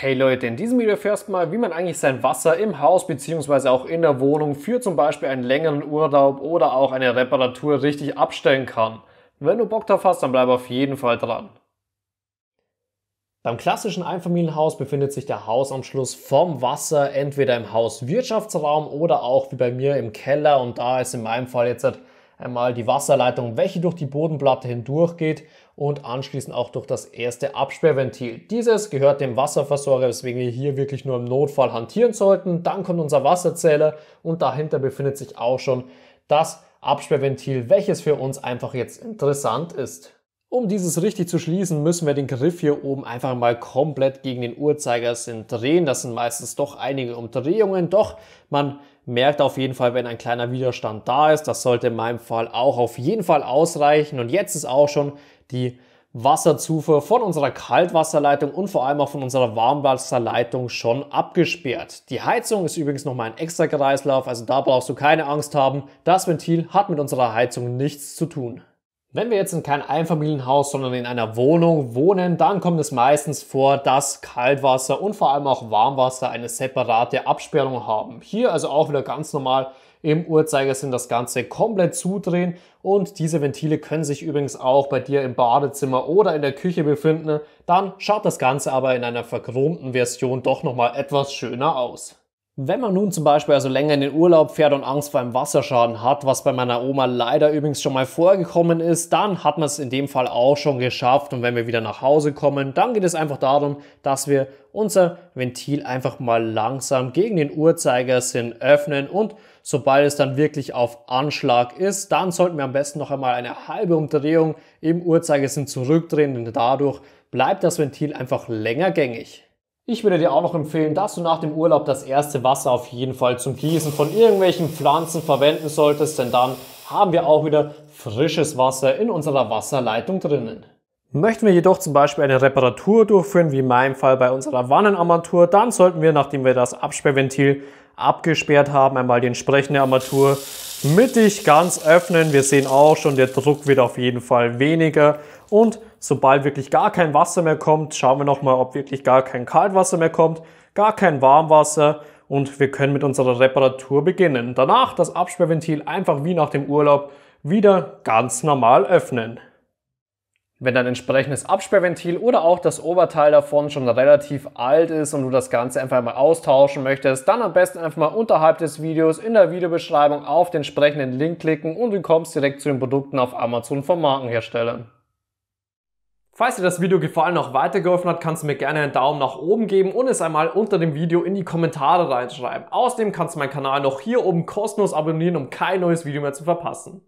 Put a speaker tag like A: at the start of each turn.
A: Hey Leute, in diesem Video erfährst du mal, wie man eigentlich sein Wasser im Haus bzw. auch in der Wohnung für zum Beispiel einen längeren Urlaub oder auch eine Reparatur richtig abstellen kann. Wenn du Bock drauf hast, dann bleib auf jeden Fall dran. Beim klassischen Einfamilienhaus befindet sich der Hausanschluss vom Wasser entweder im Hauswirtschaftsraum oder auch wie bei mir im Keller und da ist in meinem Fall jetzt einmal die Wasserleitung, welche durch die Bodenplatte hindurch geht und anschließend auch durch das erste Absperrventil. Dieses gehört dem Wasserversorger, weswegen wir hier wirklich nur im Notfall hantieren sollten. Dann kommt unser Wasserzähler und dahinter befindet sich auch schon das Absperrventil, welches für uns einfach jetzt interessant ist. Um dieses richtig zu schließen, müssen wir den Griff hier oben einfach mal komplett gegen den Uhrzeigersinn drehen. Das sind meistens doch einige Umdrehungen, doch man merkt auf jeden Fall, wenn ein kleiner Widerstand da ist. Das sollte in meinem Fall auch auf jeden Fall ausreichen. Und jetzt ist auch schon die Wasserzufuhr von unserer Kaltwasserleitung und vor allem auch von unserer Warmwasserleitung schon abgesperrt. Die Heizung ist übrigens nochmal ein extra Kreislauf, also da brauchst du keine Angst haben. Das Ventil hat mit unserer Heizung nichts zu tun. Wenn wir jetzt in kein Einfamilienhaus, sondern in einer Wohnung wohnen, dann kommt es meistens vor, dass Kaltwasser und vor allem auch Warmwasser eine separate Absperrung haben. Hier also auch wieder ganz normal im Uhrzeigersinn das Ganze komplett zudrehen und diese Ventile können sich übrigens auch bei dir im Badezimmer oder in der Küche befinden. Dann schaut das Ganze aber in einer verchromten Version doch nochmal etwas schöner aus. Wenn man nun zum Beispiel also länger in den Urlaub fährt und Angst vor einem Wasserschaden hat, was bei meiner Oma leider übrigens schon mal vorgekommen ist, dann hat man es in dem Fall auch schon geschafft. Und wenn wir wieder nach Hause kommen, dann geht es einfach darum, dass wir unser Ventil einfach mal langsam gegen den Uhrzeigersinn öffnen und sobald es dann wirklich auf Anschlag ist, dann sollten wir am besten noch einmal eine halbe Umdrehung im Uhrzeigersinn zurückdrehen, denn dadurch bleibt das Ventil einfach länger gängig. Ich würde dir auch noch empfehlen, dass du nach dem Urlaub das erste Wasser auf jeden Fall zum Gießen von irgendwelchen Pflanzen verwenden solltest, denn dann haben wir auch wieder frisches Wasser in unserer Wasserleitung drinnen. Möchten wir jedoch zum Beispiel eine Reparatur durchführen, wie in meinem Fall bei unserer Wannenarmatur, dann sollten wir, nachdem wir das Absperrventil abgesperrt haben, einmal die entsprechende Armatur mittig ganz öffnen. Wir sehen auch schon, der Druck wird auf jeden Fall weniger und sobald wirklich gar kein Wasser mehr kommt, schauen wir nochmal, ob wirklich gar kein Kaltwasser mehr kommt, gar kein Warmwasser und wir können mit unserer Reparatur beginnen. Danach das Absperrventil einfach wie nach dem Urlaub wieder ganz normal öffnen. Wenn dein entsprechendes Absperrventil oder auch das Oberteil davon schon relativ alt ist und du das Ganze einfach mal austauschen möchtest, dann am besten einfach mal unterhalb des Videos in der Videobeschreibung auf den entsprechenden Link klicken und du kommst direkt zu den Produkten auf Amazon vom Markenherstellern. Falls dir das Video gefallen und auch weitergeholfen hat, kannst du mir gerne einen Daumen nach oben geben und es einmal unter dem Video in die Kommentare reinschreiben. Außerdem kannst du meinen Kanal noch hier oben kostenlos abonnieren, um kein neues Video mehr zu verpassen.